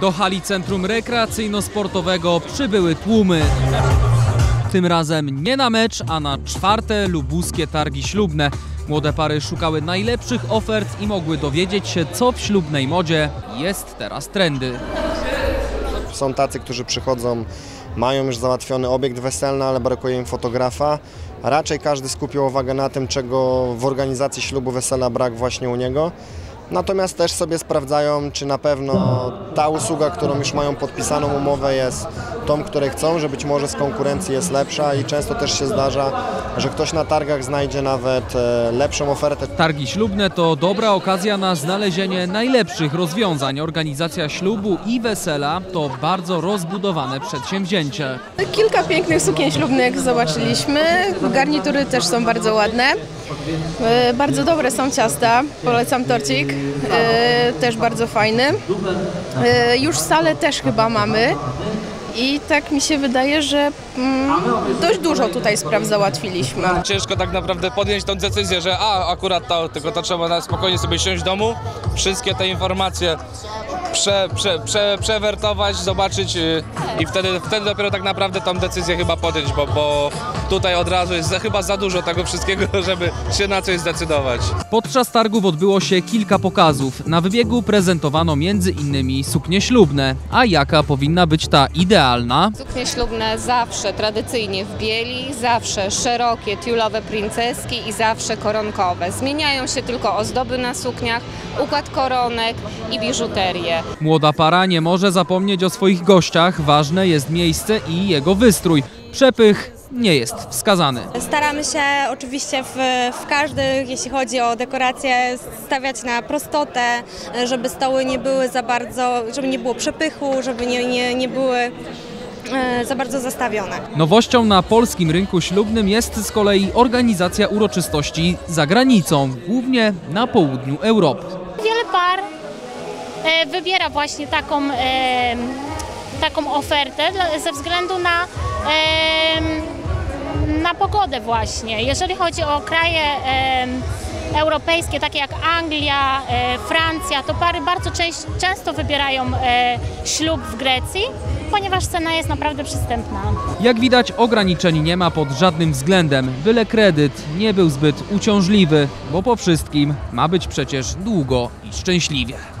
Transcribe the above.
Do hali Centrum Rekreacyjno-Sportowego przybyły tłumy. Tym razem nie na mecz, a na czwarte lubuskie targi ślubne. Młode pary szukały najlepszych ofert i mogły dowiedzieć się, co w ślubnej modzie jest teraz trendy. Są tacy, którzy przychodzą, mają już załatwiony obiekt weselny, ale brakuje im fotografa. Raczej każdy skupił uwagę na tym, czego w organizacji ślubu wesela brak właśnie u niego. Natomiast też sobie sprawdzają, czy na pewno ta usługa, którą już mają podpisaną umowę jest tą, której chcą, że być może z konkurencji jest lepsza i często też się zdarza, że ktoś na targach znajdzie nawet e, lepszą ofertę. Targi ślubne to dobra okazja na znalezienie najlepszych rozwiązań. Organizacja ślubu i wesela to bardzo rozbudowane przedsięwzięcie. Kilka pięknych sukien ślubnych zobaczyliśmy. Garnitury też są bardzo ładne. E, Bardzo dobre są ciasta. Polecam torcik. E, Też bardzo fajny. E, Już salę też chyba mamy. I tak mi się wydaje, że mm, dość dużo tutaj spraw załatwiliśmy. Ciężko tak naprawdę podjąć tą decyzję, że a akurat to, tylko to trzeba na spokojnie sobie siąść w domu, wszystkie te informacje prze, prze, prze, przewertować, zobaczyć y, i wtedy, wtedy dopiero tak naprawdę tą decyzję chyba podjąć, bo, bo tutaj od razu jest za, chyba za dużo tego wszystkiego, żeby się na coś zdecydować. Podczas targów odbyło się kilka pokazów. Na wybiegu prezentowano między innymi suknie ślubne. A jaka powinna być ta idealna? Suknie ślubne zawsze tradycyjnie w bieli, zawsze szerokie, tiulowe princeski i zawsze koronkowe. Zmieniają się tylko ozdoby na sukniach, układ koronek i biżuterię. Młoda para nie może zapomnieć o swoich gościach. Ważne jest miejsce i jego wystrój. Przepych nie jest wskazany. Staramy się oczywiście w, w każdych, jeśli chodzi o dekoracje, stawiać na prostotę, żeby stoły nie były za bardzo, żeby nie było przepychu, żeby nie, nie, nie były e, za bardzo zastawione. Nowością na polskim rynku ślubnym jest z kolei organizacja uroczystości za granicą, głównie na południu Europy. E, wybiera właśnie taką, e, taką ofertę ze względu na, na pogodę właśnie. Jeżeli chodzi o kraje europejskie, takie jak Anglia, e, Francja, to pary bardzo część, często wybierają ślub w Grecji, ponieważ cena jest naprawdę przystępna. Jak widać, ograniczeń nie ma pod żadnym względem, byle kredyt nie był zbyt uciążliwy, bo po wszystkim ma być przecież długo i szczęśliwie.